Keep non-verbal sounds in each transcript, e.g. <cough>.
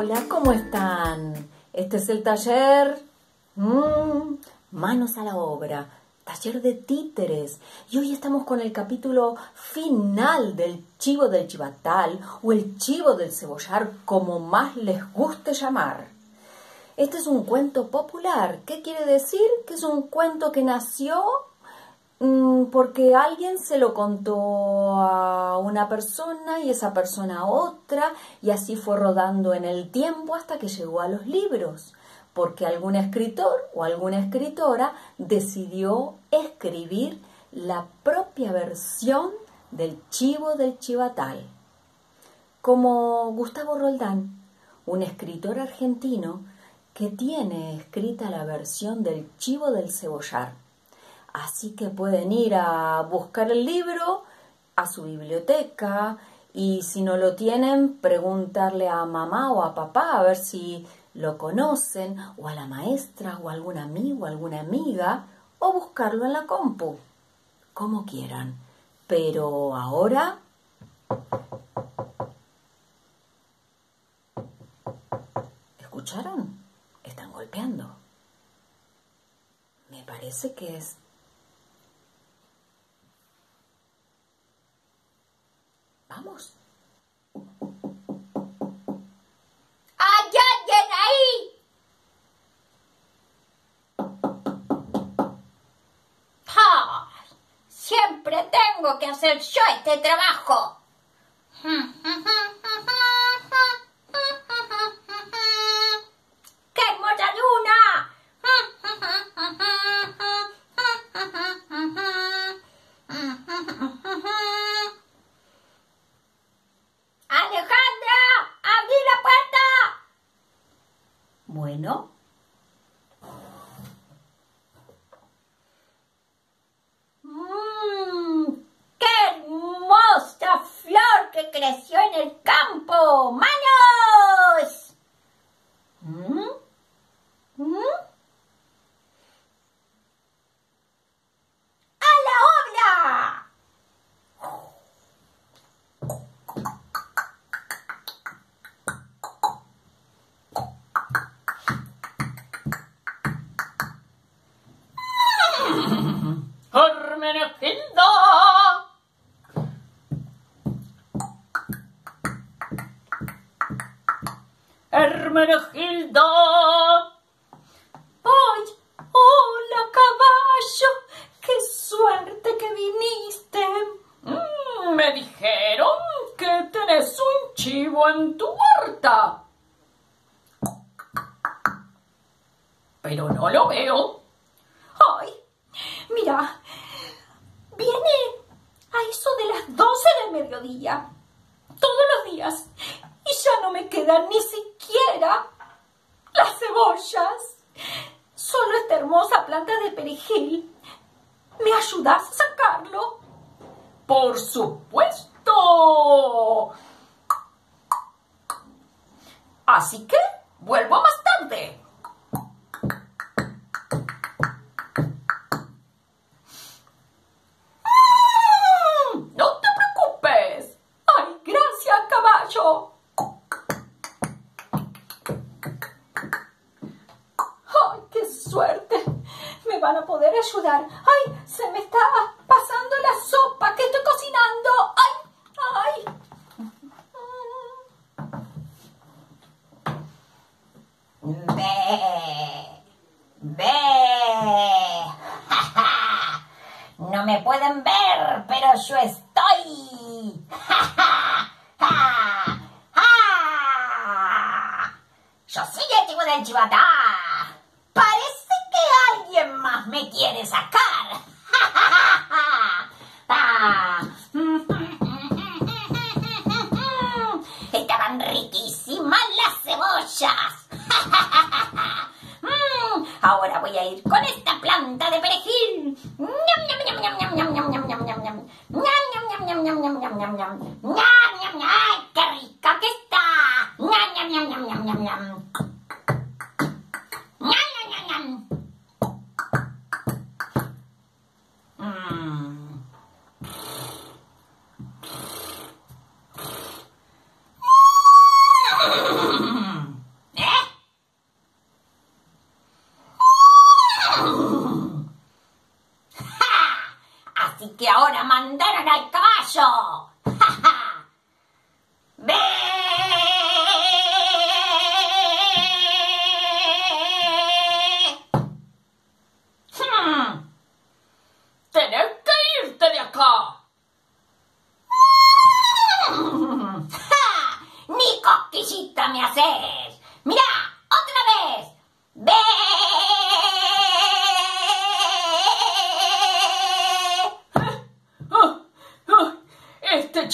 Hola, ¿cómo están? Este es el taller mm, Manos a la obra, taller de títeres. Y hoy estamos con el capítulo final del chivo del chivatal o el chivo del cebollar, como más les guste llamar. Este es un cuento popular. ¿Qué quiere decir? Que es un cuento que nació porque alguien se lo contó a una persona y esa persona a otra y así fue rodando en el tiempo hasta que llegó a los libros, porque algún escritor o alguna escritora decidió escribir la propia versión del chivo del chivatal. Como Gustavo Roldán, un escritor argentino que tiene escrita la versión del chivo del cebollar Así que pueden ir a buscar el libro a su biblioteca y si no lo tienen, preguntarle a mamá o a papá a ver si lo conocen, o a la maestra o a algún amigo alguna amiga, o buscarlo en la compu, como quieran. Pero ahora... ¿Escucharon? Están golpeando. Me parece que es Vamos. ¡Hay alguien ahí! ¡Ay! Siempre tengo que hacer yo este trabajo. Bueno. ¡Mmm! ¡Qué hermosa flor que creció en el campo! ¡Manos! ¿Mm? ¿Mm? ¡A la obra! Hermenegilda. Hermenegilda. ¡Ay! ¡Hola, caballo! ¡Qué suerte que viniste! Mm, me dijeron que tenés un chivo en tu huerta. Pero no lo veo. ¡Ay! Mira, viene a eso de las 12 del mediodía, todos los días, y ya no me quedan ni siquiera las cebollas. Solo esta hermosa planta de perejil. ¿Me ayudas a sacarlo? Por supuesto. Así que vuelvo más tarde. Van a poder ayudar. ¡Ay, se me está pasando la sopa que estoy cocinando! ¡Ay, ay! Ve, ve. <laughs> No me pueden ver, pero yo estoy. <laughs> Yo soy el chivo del chivatá. Parece alguien más me quiere sacar. Estaban riquísimas las cebollas. Mm, Ahora voy a ir con esta planta de perejil. Ñam, ñam, ñam, ñam, ñam,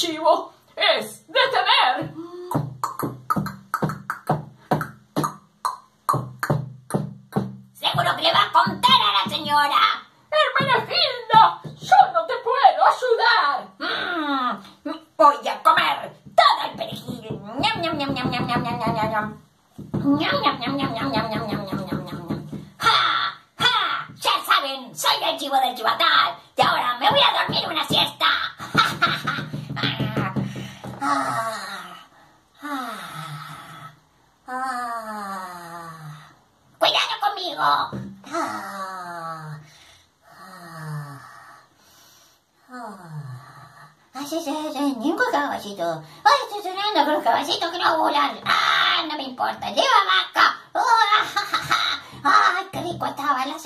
motivo es ¡Cuidado conmigo! Así se ningún caballito. ¡Ay, estoy sonando con un caballito que no volan! ¡Ah, no me importa! ¡Lleva vaca! ¡Ah, qué rico estaba la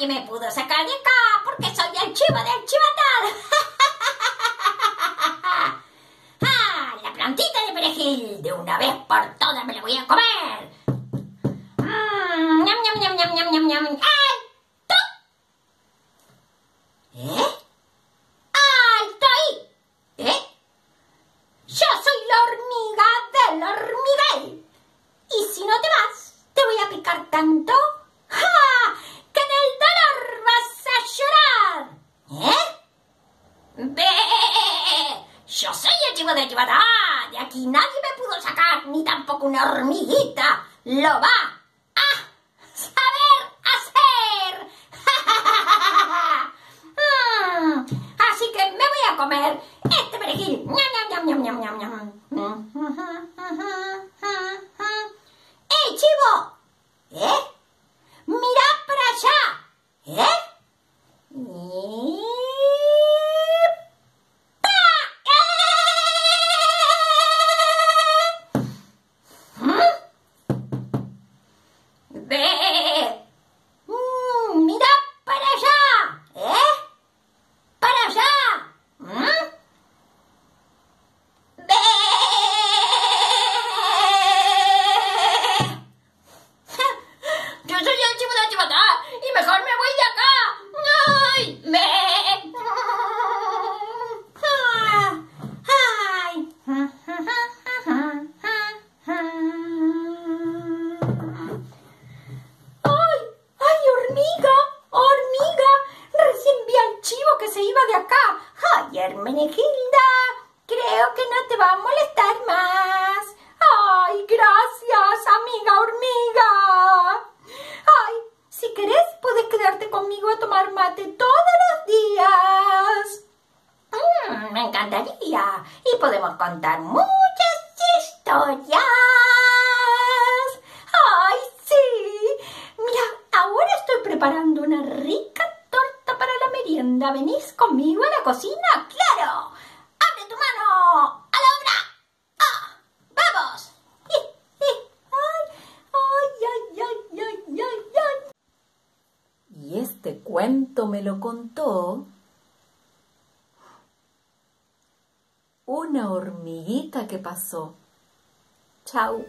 nadie me pudo sacar de acá porque soy el chivo del chivatal. <laughs> ¡Ah! La plantita de perejil de una vez por todas me la voy a comer. aquí nadie me pudo sacar, ni tampoco una hormiguita. Lo va a saber hacer. <laughs> Ah, así que me voy a comer este perejil. Chivo! contar muchas historias. ¡Ay, sí! Mira, ahora estoy preparando una rica torta para la merienda. ¿Venís conmigo a la cocina? ¡Claro! ¡Abre tu mano! ¡A la obra! Ah, ¡Vamos! ¡Ay, ay, ay, ay, ay, ay! Y este cuento me lo contó una hormiguita que pasó. Chau.